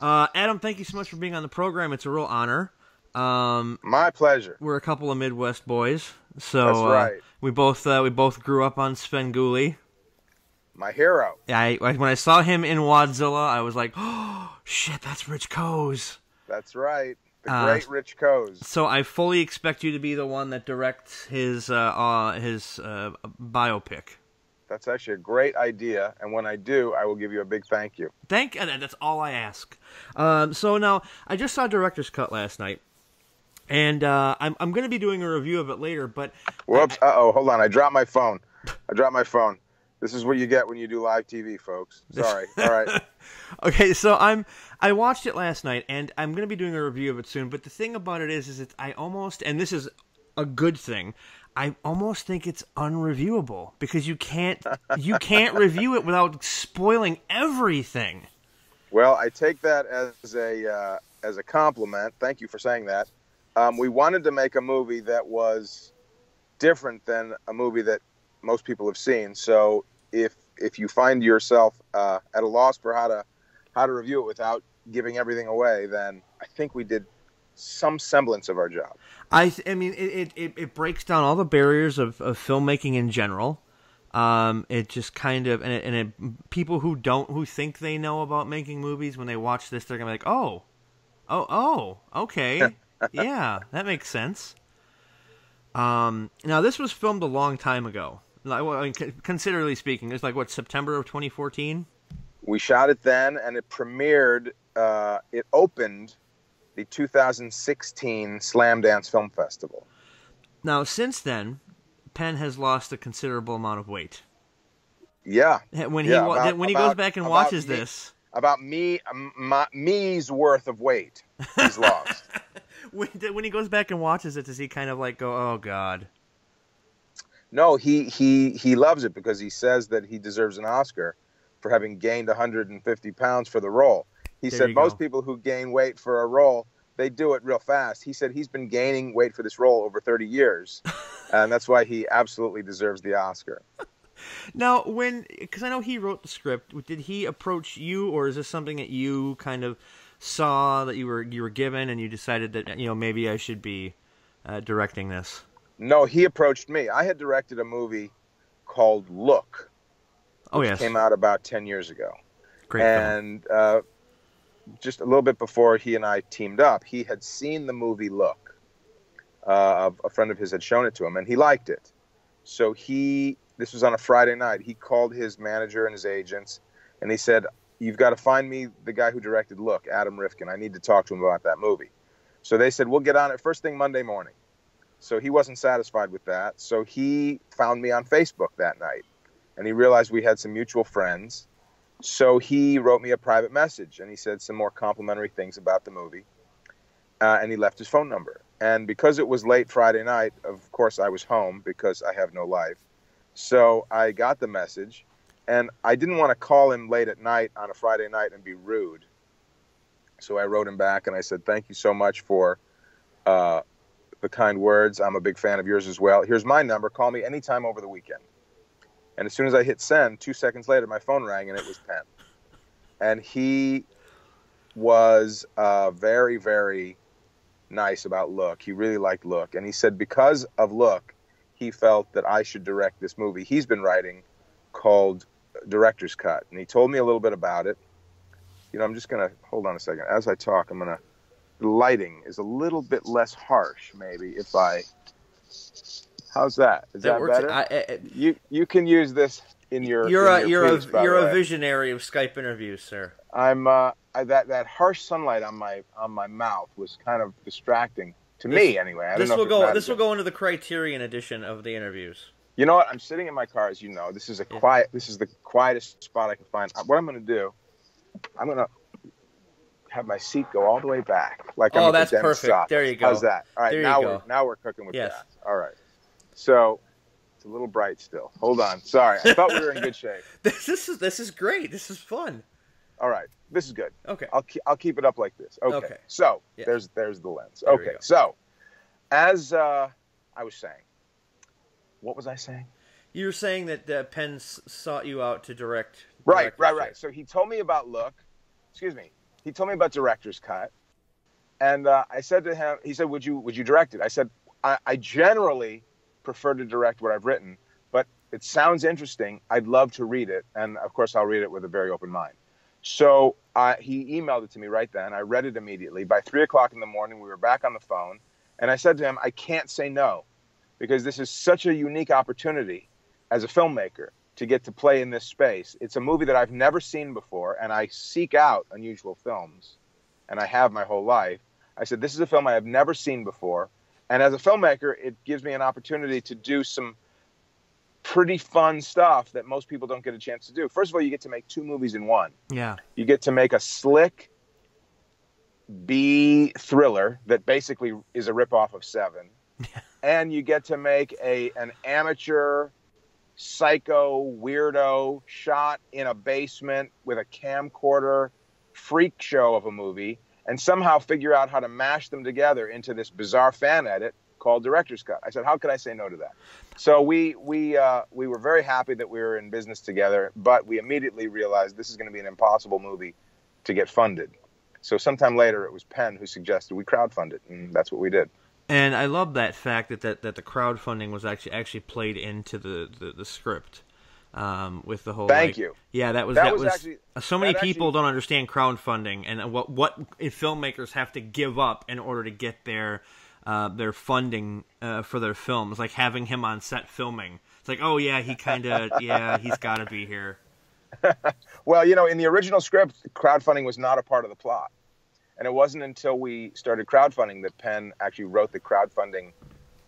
Uh, Adam, thank you so much for being on the program. It's a real honor. Um, My pleasure. we're a couple of Midwest boys, so That's uh, we both uh, we both grew up on Svengoolie. My hero. I I- when I saw him in Wadzilla, I was like, "Oh shit, that's Rich Koz." That's right. The Uh, great Rich Koz. So I fully expect you to be the one that directs his uh, uh, his uh, biopic. That's actually a great idea. And when I do, I will give you a big thank you. Thank uh, that's all I ask. Um, so now I just saw director's cut last night, and uh, I'm I'm going to be doing a review of it later. But Whoops. Uh oh. Hold on. I dropped my phone. I dropped my phone. This is what you get when you do live TV, folks. Sorry. All right. okay, so I'm I watched it last night, and I'm going to be doing a review of it soon. But the thing about it is, is it's I almost and this is a good thing. I almost think it's unreviewable because you can't you can't review it without spoiling everything. Well, I take that as a uh, as a compliment. Thank you for saying that. Um, we wanted to make a movie that was different than a movie that most people have seen. So if if you find yourself uh, at a loss for how to how to review it without giving everything away, then I think we did some semblance of our job. I I mean it, it, it, it breaks down all the barriers of, of filmmaking in general. Um, it just kind of and it, and it, people who don't who think they know about making movies when they watch this they're gonna be like oh oh oh okay yeah that makes sense. Um, now this was filmed a long time ago. Like, well, I mean, considerably speaking, it's like what September of 2014. We shot it then, and it premiered. Uh, it opened the 2016 Slamdance Film Festival. Now since then, Penn has lost a considerable amount of weight. Yeah, When he Yeah, about- when he goes back and watches me. this. about me, um, my, me's worth of weight he's lost. when, when he goes back and watches it, does he kind of like go, "Oh God"? No, he he he loves it because he says that he deserves an Oscar for having gained 150 pounds for the role. He There said most go. people who gain weight for a role, they do it real fast. He said he's been gaining weight for this role over 30 years, and that's why he absolutely deserves the Oscar. Now, when because I know he wrote the script, did he approach you, or is this something that you kind of saw that you were you were given, and you decided that you know maybe I should be uh, directing this? No, he approached me. I had directed a movie called Look, Oh yes, came out about 10 years ago. great and uh, just a little bit before he and I teamed up, he had seen the movie Look. Uh, a friend of his had shown it to him, and he liked it. So he, this was on a Friday night. He called his manager and his agents, and he said, "You've got to find me the guy who directed Look, Adam Rifkin. I need to talk to him about that movie." So they said, "We'll get on it first thing Monday morning." So he wasn't satisfied with that. So he found me on Facebook that night, and he realized we had some mutual friends. So he wrote me a private message and he said some more complimentary things about the movie. Uh, and he left his phone number. And because it was late Friday night, of course, I was home because I have no life. So I got the message and I didn't want to call him late at night on a Friday night and be rude. So I wrote him back and I said, Thank you so much for uh, the kind words. I'm a big fan of yours as well. Here's my number. Call me anytime over the weekend. And as soon as I hit send, two seconds later, my phone rang and it was Penn. And he was uh, very, very nice about Look. He really liked Look. And he said because of Look, he felt that I should direct this movie he's been writing called Director's Cut. And he told me a little bit about it. You know, I'm just going to hold on a second. As I talk, I'm going to. Lighting is a little bit less harsh, maybe, if I. How's that? Is that, works. better? I, I, You you can use this in your. you're in a your you're piece, a you're a visionary of Skype interviews, sir. I'm uh I, that that harsh sunlight on my on my mouth was kind of distracting to me anyway. I don't This will go. This will go into the Criterion edition of the interviews. You know what? I'm sitting in my car, as you know. This is a Yeah. quiet. This is the quietest spot I can find. Uh, What I'm going to do, I'm going to have my seat go all the way back, like I'm Oh, the that's perfect. office. There you go. How's that? All right, There now we're now we're cooking with Yes. gas. All right. So it's a little bright still. Hold on. Sorry, I thought we were in good shape. This, this is this is great. This is fun. All right, this is good. Okay. I'll keep, I'll keep it up like this. Okay. Okay. So Yeah. there's there's the lens. There okay. So as uh, I was saying, what was I saying? You were saying that uh, Penn s- sought you out to direct. Right, right, right. So he told me about Look. Excuse me. he told me about director's cut, and uh, I said to him, he said, "Would you would you direct it?" I said, I, "I generally prefer to direct what I've written, but it sounds interesting. I'd love to read it, and of course, I'll read it with a very open mind." So uh, he emailed it to me right then. I read it immediately. By three o'clock in the morning, we were back on the phone, and I said to him, "I can't say no, because this is such a unique opportunity as a filmmaker." To get to play in this space. It's a movie that I've never seen before, and I seek out unusual films, and I have my whole life. I said, This is a film I have never seen before. And as a filmmaker, it gives me an opportunity to do some pretty fun stuff that most people don't get a chance to do. First of all, you get to make two movies in one. Yeah. You get to make a slick B thriller that basically is a ripoff of Seven. and you get to make a an amateur psycho weirdo shot in a basement with a camcorder freak show of a movie and somehow figure out how to mash them together into this bizarre fan edit called director's cut. I said, how could I say no to that? So we we uh, we were very happy that we were in business together, but we immediately realized this is going to be an impossible movie to get funded. So sometime later, it was Penn who suggested we crowdfund it, and that's what we did. And I love that fact that, that, that the crowdfunding was actually actually played into the, the, the script. Um, with the whole Thank like, you. Yeah, that was That that, was was, actually- so many people actually- don't understand crowdfunding and what what filmmakers have to give up in order to get their uh, their funding uh, for their films. Like having him on set filming. It's like, oh yeah, he kind of yeah, he's got to be here. Well, you know, in the original script, crowdfunding was not a part of the plot. And it wasn't until we started crowdfunding that Penn actually wrote the crowdfunding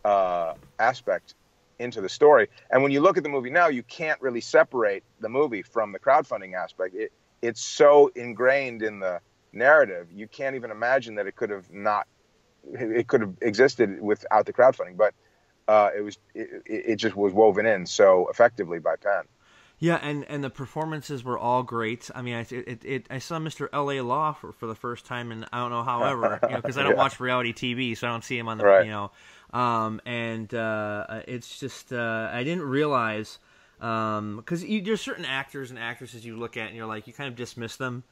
uh, aspect into the story. And when you look at the movie now, you can't really separate the movie from the crowdfunding aspect. It, it's so ingrained in the narrative, you can't even imagine that it could have not, it could have existed without the crowdfunding. But uh, it was, it, it just was woven in so effectively by Penn. Yeah, and, and the performances were all great. I mean, I it, it I saw Mr. L.A. Law for, for the first time, and I don't know however, you know, because I don't Yeah. watch reality TV, so I don't see him on the, Right. you know, um, and uh, it's just uh, I didn't realize because you there's certain actors and actresses you look at and you're like you kind of dismiss them.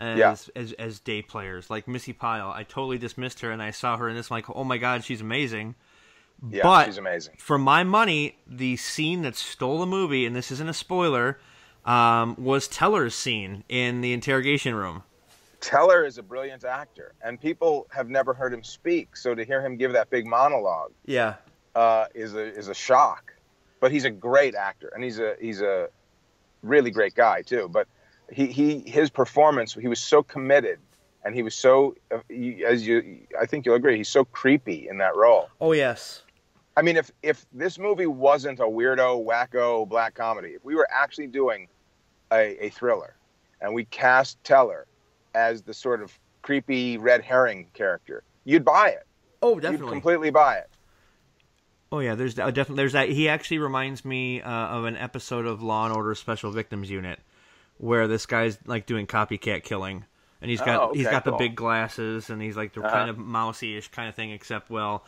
As, Yeah. as as day players like Missy Pyle, I totally dismissed her, and I saw her in this. I'm like, oh my god, she's amazing. Yeah, But- she's amazing. For my money, the scene that stole the movie, and this isn't a spoiler, um, was Teller's scene in the interrogation room. Teller is a brilliant actor, and people have never heard him speak. So to hear him give that big monologue Yeah. uh, is a is a shock. But he's a great actor, and he's a he's a really great guy too. But he, he his performance, he was so committed, and he was so uh, as you I think you'll agree, he's so creepy in that role. Oh yes. I mean, if if this movie wasn't a weirdo, wacko black comedy, if we were actually doing a, a thriller, and we cast Teller as the sort of creepy red herring character, you'd buy it. Oh You'd definitely. completely buy it. Oh yeah. There's uh, definitely there's that. He actually reminds me uh, of an episode of Law and Order Special Victims Unit, where this guy's like doing copycat killing. And he's got Oh, he's okay, got the big glasses, and he's like the Uh-huh. kind of mousy-ish kind of thing. Except, well,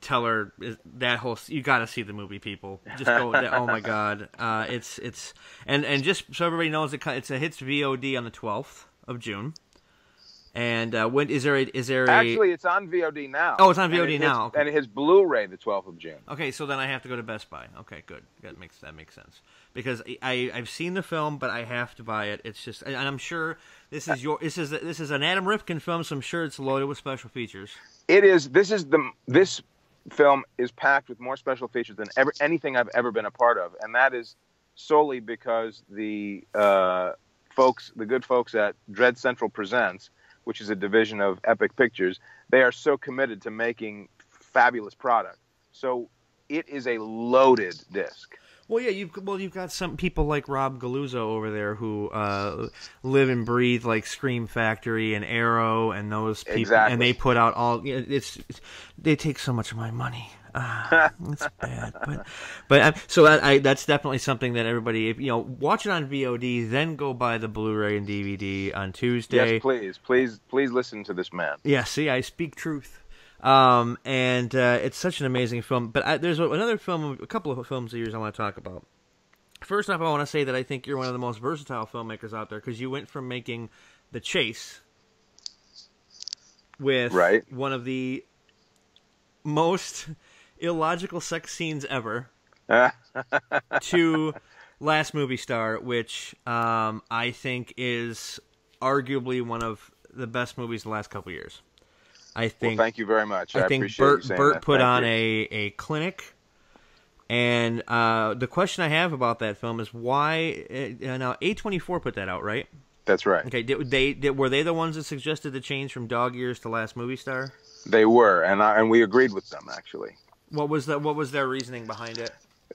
Teller that whole. You got to see the movie, people. Just go. oh my god, uh, it's it's and and just so everybody knows, it, it's a hits VOD on the twelfth of June. And uh, when is there a, is there a Actually, it's on VOD now. Oh, it's on And VOD it hits- now, okay. and it hits Blu-ray the 12th of June. Okay, so then I have to go to Best Buy. Okay, good. That makes that makes sense because I I've seen the film, but I have to buy it. It's just, and I'm sure this is your this is this is an Adam Rifkin film, so I'm sure it's loaded with special features. It is. This is the this film is packed with more special features than ever anything I've ever been a part of, and that is solely because the uh, folks, the good folks at Dread Central Presents, which is a division of Epic Pictures, they are so committed to making fabulous product. So it is a loaded disc. Well, yeah, you've well you've got some people like Rob Galluzzo over there who uh, live and breathe like Scream Factory and Arrow and those people, Exactly. and they put out all. It's, it's they take so much of my money. Ah, it's bad, but but um, so that, I that's definitely something that everybody if, you know watch it on VOD, then go buy the Blu-ray and DVD on Tuesday. Yes, please, please, please listen to this man. Yeah, see, I speak truth. Um, and uh, it's such an amazing film. But I, there's another film, a couple of films of yours I want to talk about. First off, I want to say that I think you're one of the most versatile filmmakers out there because you went from making The Chase with Right. one of the most illogical sex scenes ever to Last Movie Star, which um, I think is arguably one of the best movies the last couple years. I well, think thank you very much. I, I think Burt Burt put on you. a, a clinic, and uh, the question I have about that film is why uh, now A twenty four put that out right? That's right. Okay, did they did, were they the ones that suggested the change from Dog Years to Last Movie Star? They were, and I, and we agreed with them actually. What was the what was their reasoning behind it?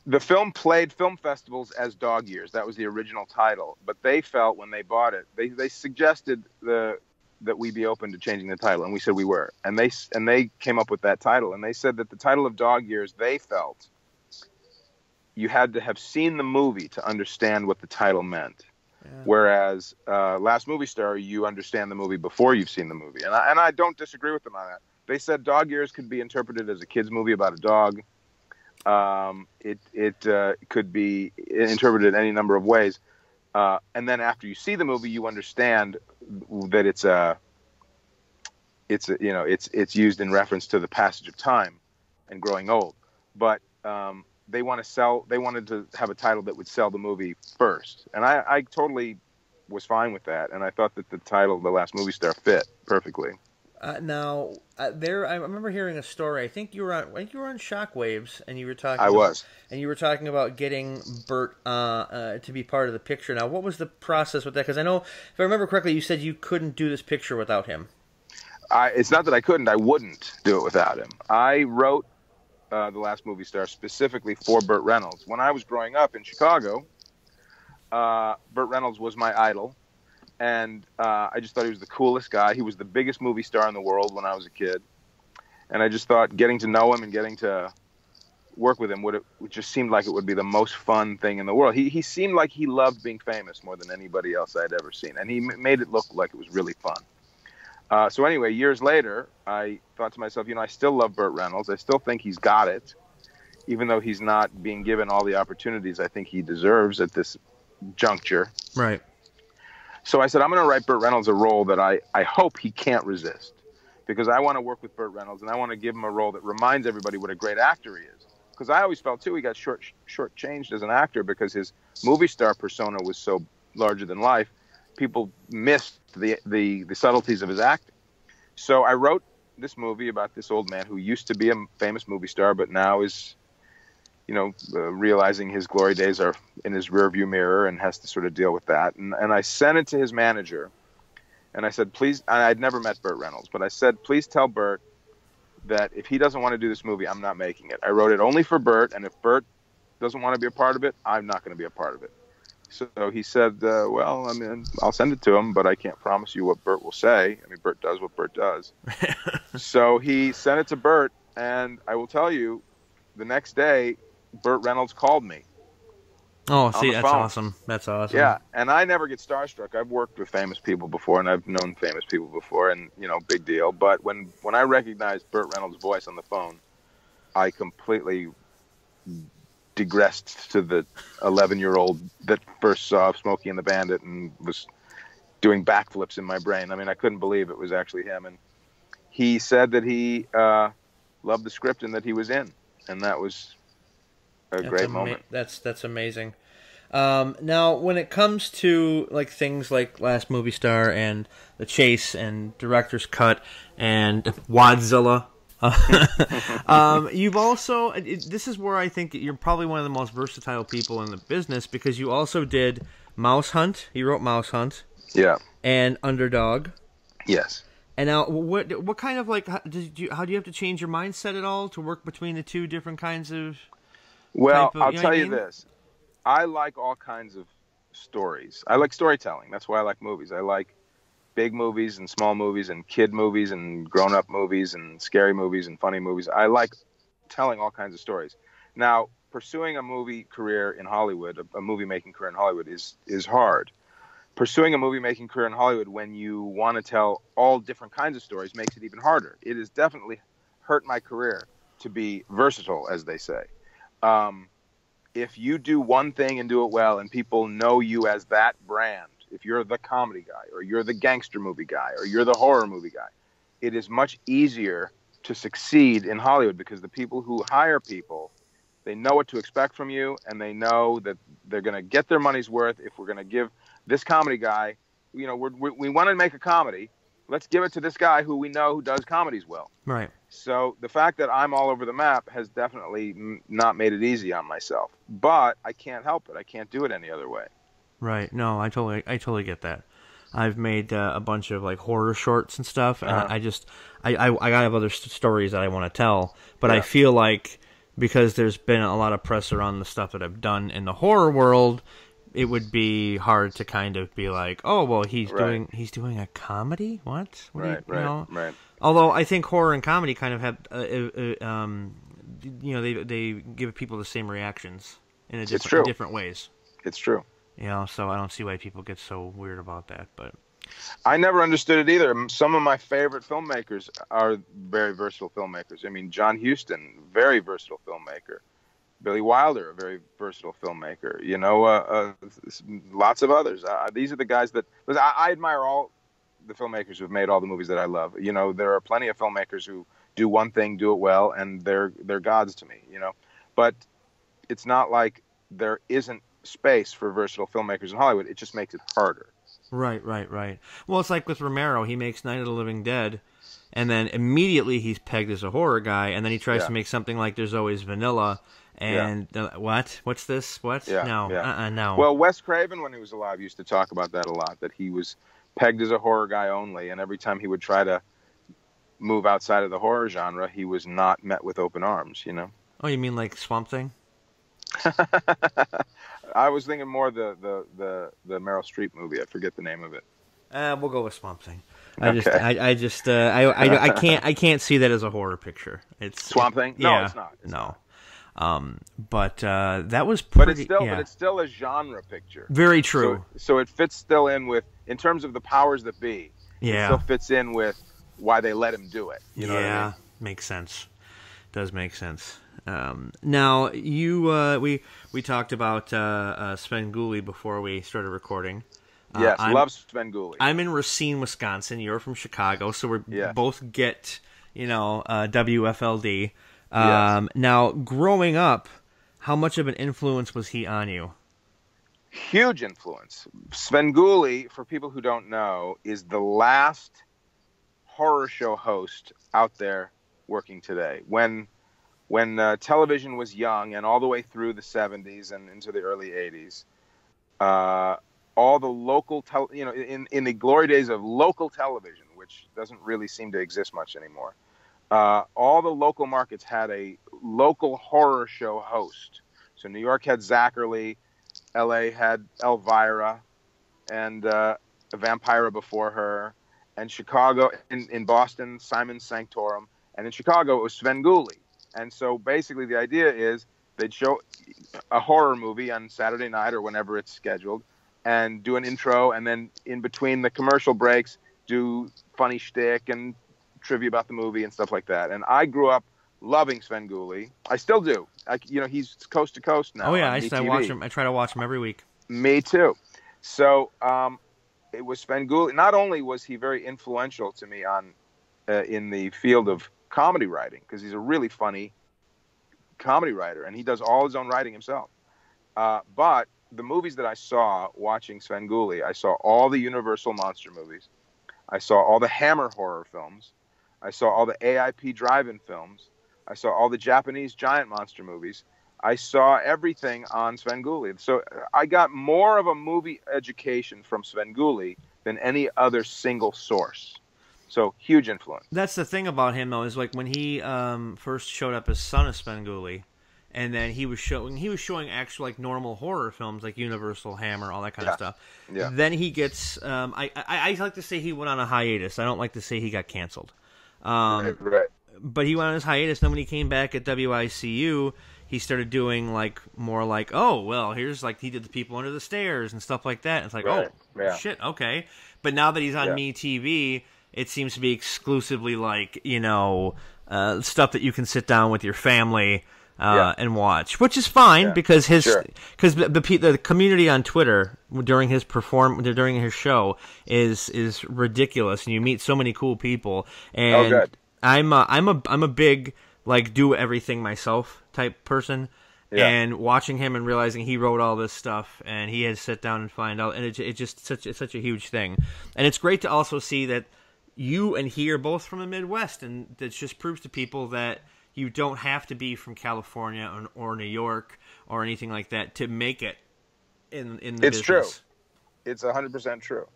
The film played film festivals as Dog Years. That was the original title. But they felt when they bought it, they, they suggested the that we be open to changing the title, and we said we were. And they and they came up with that title, and they said that the title of Dog Years they felt you had to have seen the movie to understand what the title meant. Yeah. Whereas uh, Last Movie Star, you understand the movie before you've seen the movie, and I, and I don't disagree with them on that. They said Dog Years could be interpreted as a kids movie about a dog. Um, it it uh, could be interpreted any number of ways, uh, and then after you see the movie, you understand that it's a it's a, you know it's it's used in reference to the passage of time and growing old. But um, they want to sell. They wanted to have a title that would sell the movie first, and I, I totally was fine with that. And I thought that the title, "The Last Movie Star," fit perfectly. Uh, now, uh, there, I remember hearing a story. I think you were on, I think you were on Shockwaves, and you were talking. I about- was. and you were talking about getting Burt uh, uh, to be part of the picture. Now, what was the process with that? Because I know, if I remember correctly, you said you couldn't do this picture without him. I, it's not that I couldn't; I wouldn't do it without him. I wrote uh, the last movie star specifically for Burt Reynolds. When I was growing up in Chicago, uh, Burt Reynolds was my idol, and uh, I just thought he was the coolest guy. He was the biggest movie star in the world when I was a kid, and I just thought getting to know him and getting to work with him would it just seemed like it would be the most fun thing in the world. He he seemed like he loved being famous more than anybody else I'd ever seen, and he made it look like it was really fun. Uh, so anyway, years later, I thought to myself, you know, I still love Burt Reynolds. I still think he's got it, even though he's not being given all the opportunities I think he deserves at this juncture. Right. So I said, I'm going to write Burt Reynolds a role that I, I hope he can't resist because I want to work with Burt Reynolds and I want to give him a role that reminds everybody what a great actor he is. Because I always felt too he got short short changed as an actor because his movie star persona was so larger than life. People missed the the, the subtleties of his acting. So I wrote this movie about this old man who used to be a famous movie star, but now is, you know, uh, realizing his glory days are in his rearview mirror and has to sort of deal with that. And, and I sent it to his manager, and I said, please. I'd never met Burt Reynolds, but I said, please tell Burt that if he doesn't want to do this movie, I'm not making it. I wrote it only for Burt, and if Burt doesn't want to be a part of it, I'm not going to be a part of it. So he said, uh, "Well, I mean, I'll send it to him, but I can't promise you what Burt will say. I mean, Burt does what Burt does." so he sent it to Burt, and I will tell you, the next day, Burt Reynolds called me. Oh, see, that's phone. awesome. That's awesome. Yeah, and I never get starstruck. I've worked with famous people before, and I've known famous people before, and you know, big deal. But when when I recognized Burt Reynolds' voice on the phone, I completely digressed to the 11 year old that first saw Smokey and the Bandit and was doing backflips in my brain. I mean, I couldn't believe it was actually him, and he said that he uh, loved the script and that he was in, and that was a That's great ama- moment. That's that's amazing. Um, now, when it comes to like things like Last Movie Star and The Chase and Director's Cut and Wadzilla, um, you've also it, this is where I think you're probably one of the most versatile people in the business because you also did Mouse Hunt. You wrote Mouse Hunt Yeah. and Underdog. Yes. And now, what what kind of like how, did you how do you have to change your mindset at all to work between the two different kinds of? Well, of- I'll you know tell I you mean? this. I like all kinds of stories. I like storytelling. That's why I like movies. I like big movies and small movies and kid movies and grown up movies and scary movies and funny movies. I like telling all kinds of stories. Now, pursuing a movie career in Hollywood, a, a movie making career in Hollywood is is hard. Pursuing a movie making career in Hollywood when you want to tell all different kinds of stories makes it even harder. It has definitely hurt my career to be versatile, as they say. Um, if you do one thing and do it well and people know you as that brand, if you're the comedy guy or you're the gangster movie guy or you're the horror movie guy, it is much easier to succeed in Hollywood because the people who hire people, they know what to expect from you, and they know that they're going to get their money's worth. If we're going to give this comedy guy, you know, we we want to make a comedy, let's give it to this guy who we know who does comedies well. Right. So the fact that I'm all over the map has definitely m- not made it easy on myself. But I can't help it. I can't do it any other way. Right. No, I totally, I totally get that. I've made uh, a bunch of like horror shorts and stuff, and Uh-huh. I, I just, I, I, I have other st- stories that I want to tell, but I feel like because there's been a lot of press around the stuff that I've done in the horror world, it would be hard to kind of be like, oh, well, he's Right. doing, he's doing a comedy. What? what do you- Right, you right, know? right. Although I think horror and comedy kind of have, uh, uh, uh, um, you know, they they give people the same reactions in a different, true. different ways. It's true. You know, so I don't see why people get so weird about that. But I never understood it either. Some of my favorite filmmakers are very versatile filmmakers. I mean, John Huston, very versatile filmmaker. Billy Wilder, a very versatile filmmaker. You know, uh, uh, lots of others. Uh, these are the guys that I, I admire all the filmmakers who've made all the movies that I love. You know, there are plenty of filmmakers who do one thing, do it well, and they're they're gods to me. You know, but it's not like there isn't space for versatile filmmakers in Hollywood. It just makes it harder. right, right, right. Well, it's like with Romero. He makes Night of the Living Dead, and then immediately he's pegged as a horror guy, and then he tries Yeah. to make something like There's Always Vanilla. And they're like, what? What's this? What? Yeah, no, yeah. uh-uh, no. Well, Wes Craven, when he was alive, used to talk about that a lot. That he was pegged as a horror guy only, and every time he would try to move outside of the horror genre, he was not met with open arms. You know, oh, you mean like Swamp Thing? I was thinking more the the the the Meryl Streep movie. I forget the name of it. Uh, we'll go with Swamp Thing. I just, Okay. I, I just, uh, I, I, I can't, I can't see that as a horror picture. It's Swamp Thing? No, yeah, it's not. It's no. Um, but uh, that was pretty. But it's still, yeah. but it's still a genre picture. very true. So, so it fits still in with, in terms of the powers that be. It yeah. still fits in with why they let him do it. You know yeah, I mean? makes sense. Does make sense. Um, now you, uh, we we talked about uh, uh, Svengoolie before we started recording. Uh, Yes, I'm, love Svengoolie. I'm in Racine, Wisconsin. You're from Chicago, so we Yeah. both get you know uh, WFLD. Yes. Um, Now, growing up, how much of an influence was he on you? huge influence. Svengoolie, for people who don't know, is the last horror show host out there working today. When when uh, television was young and all the way through the 70s and into the early 80s, uh, all the local, tel- you know, in, in the glory days of local television, which doesn't really seem to exist much anymore, uh, all the local markets had a local horror show host. So New York had Zacherley, LA had Elvira and uh, Vampira before her, and Chicago in, in Boston, Simon Sanctorum, and in Chicago it was Svengoolie. And so basically the idea is they'd show a horror movie on Saturday night or whenever it's scheduled, and do an intro, and then in between the commercial breaks, do funny shtick and trivia about the movie and stuff like that. And I grew up loving Svengoolie. I still do. I, you know, he's coast to coast now. oh yeah, I, used to- I watch him. I try to watch him every week. Me too. So um, it was Svengoolie. Not only was he very influential to me on uh, in the field of comedy writing because he's a really funny comedy writer and he does all his own writing himself. Uh, but the movies that I saw watching Svengoolie, I saw all the Universal monster movies. I saw all the Hammer horror films. I saw all the AIP drive-in films. I saw all the Japanese giant monster movies. I saw everything on Svengoolie. So I got more of a movie education from Svengoolie than any other single source. So huge influence. That's the thing about him though is like when he um, first showed up as son of Svengoolie, and then he was showing he was showing actual like normal horror films like Universal Hammer, all that kind Yeah. of stuff. Yeah. Then he gets um, I, I I like to say he went on a hiatus. I don't like to say he got canceled. Um, right, right. but he went on his hiatus. Then when he came back at WCIU, he started doing like more like, oh well, here's like he did the people under the stairs and stuff like that. It's like, Right, oh yeah. shit, okay. But now that he's on Yeah. Me TV, it seems to be exclusively like you know uh, stuff that you can sit down with your family uh, and watch, which is fine Yeah, because his sure. because the, the the community on Twitter during his perform during his show is is ridiculous, and you meet so many cool people. And Oh. I'm a, I'm a I'm a big like do everything myself type person. Yeah. And watching him and realizing he wrote all this stuff and he had sit down and find out, and it, it just such it's such a huge thing, and it's great to also see that you and he are both from the Midwest, and that just proves to people that you don't have to be from California or, or New York or anything like that to make it in in the It's business. It's 100% true.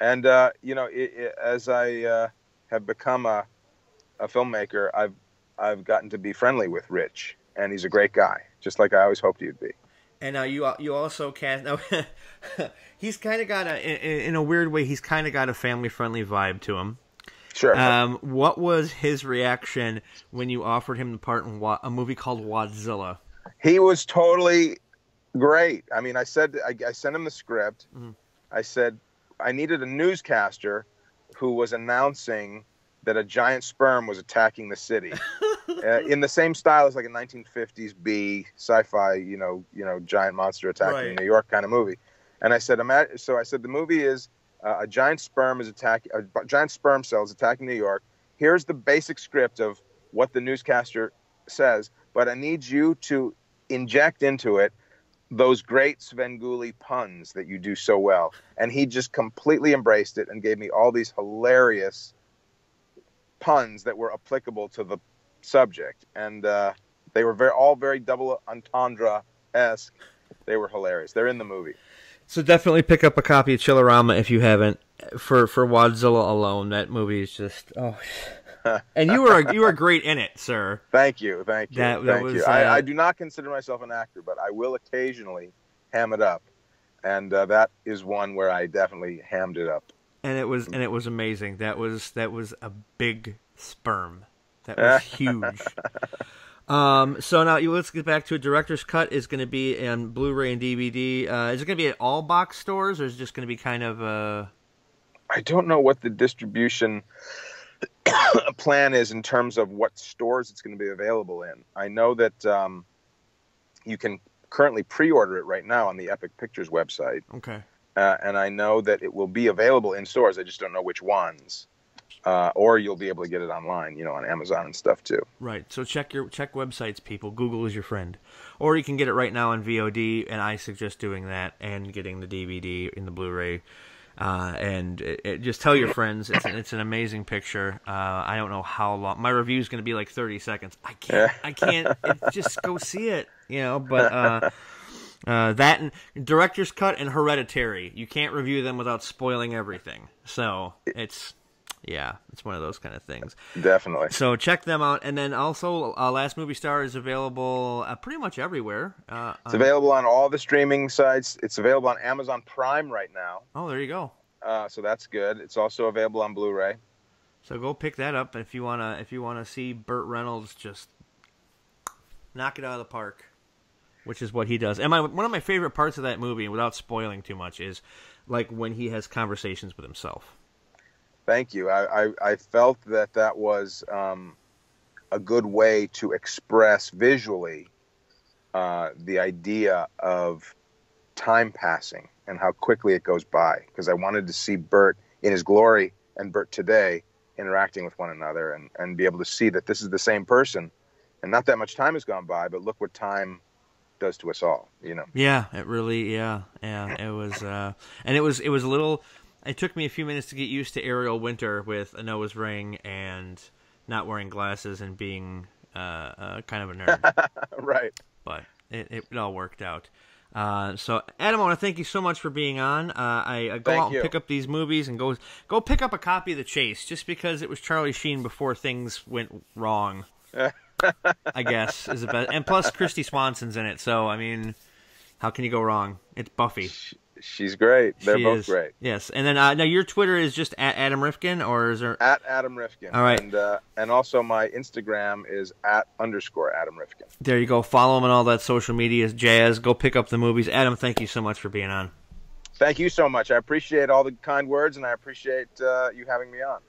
And, uh, you know, it, it, as I uh, have become a, a filmmaker, I've, I've gotten to be friendly with Rich, and he's a great guy, just like I always hoped he'd be. And uh, you you also cast now. he's kind of got a in, in a weird way. He's kind of got a family friendly vibe to him. Sure. Um, what was his reaction when you offered him the part in Wa- a movie called Wadzilla? he was totally great. I mean, I said I, I sent him the script. Mhm. I said I needed a newscaster who was announcing that a giant sperm was attacking the city uh, in the same style as like a 1950s B sci-fi, you know, you know, giant monster attacking Right. New York kind of movie. And I said, so I said the movie is uh, a giant sperm is attacking a giant sperm cell is attacking New York. Here's the basic script of what the newscaster says, but I need you to inject into it those great Svengoolie puns that you do so well. And he just completely embraced it and gave me all these hilarious puns that were applicable to the subject. And uh, they were very all very double entendre esque. They were hilarious. They're in the movie. So definitely pick up a copy of Chillerama if you haven't. For for Wadzilla alone, that movie is just oh. and you were you were great in it, sir. Thank you, thank you, That- that thank was, you. uh, I, I do not consider myself an actor, but I will occasionally ham it up, and uh, that is one where I definitely hammed it up. and it was and it was amazing. That was that was a big sperm. That was huge. Um, so now you let's get back to a director's cut is going to be on Blu-ray and DVD. Uh, is it going to be at all box stores, or is it just going to be kind of uh? I don't know what the distribution plan is in terms of what stores it's going to be available in. I know that um, you can currently pre-order it right now on the Epic Pictures website, Okay. uh, and I know that it will be available in stores. I just don't know which ones. Uh, or you'll be able to get it online, you know, on Amazon and stuff too. Right. So check your check websites, people. Google is your friend, or you can get it right now on VOD, and I suggest doing that and getting the DVD in the Blu-ray. Uh, and it, it, just tell your friends it's an, it's an amazing picture. Uh, I don't know how long my review is going to be like thirty seconds. I can't I can't it, just go see it, you know. But uh, uh, that and director's cut and Hereditary, you can't review them without spoiling everything. So it's yeah, it's one of those kind of things. Definitely. So check them out, and then also uh, Last Movie Star is available uh, pretty much everywhere. Uh, It's on- available on all the streaming sites. It's available on Amazon Prime right now, oh, there you go. uh, so that's good. It's also available on Blu-ray. So go pick that up if you wanna if you wanna see Burt Reynolds just knock it out of the park, which is what he does. And my one of my favorite parts of that movie, without spoiling too much, is like when he has conversations with himself. Thank you. I, I, I felt that that was um, a good way to express visually uh, the idea of time passing and how quickly it goes by. Because I wanted to see Burt in his glory and Burt today interacting with one another and, and be able to see that this is the same person. And not that much time has gone by, but look what time does to us all, you know. Yeah, it really yeah yeah it was uh, and it was it was a little. It took me a few minutes to get used to Ariel Winter with a nose ring and not wearing glasses and being uh, uh, kind of a nerd, right. but it, it, it all worked out. Uh, so Adam, I want to thank you so much for being on. Uh, I, I go Thank out you. and pick up these movies and go go pick up a copy of The Chase just because it was Charlie Sheen before things went wrong. I guess is the best, and plus Kristy Swanson's in it, so I mean, how can you go wrong? It's Buffy. She's great. They're She both is. great. Yes, and then uh, now your Twitter is just at Adam Rifkin, or is there? At Adam Rifkin. All right. And, uh, and also my Instagram is at underscore Adam Rifkin. There you go. Follow him on all that social media jazz. Go pick up the movies. Adam, thank you so much for being on. Thank you so much. I appreciate all the kind words and I appreciate uh, you having me on.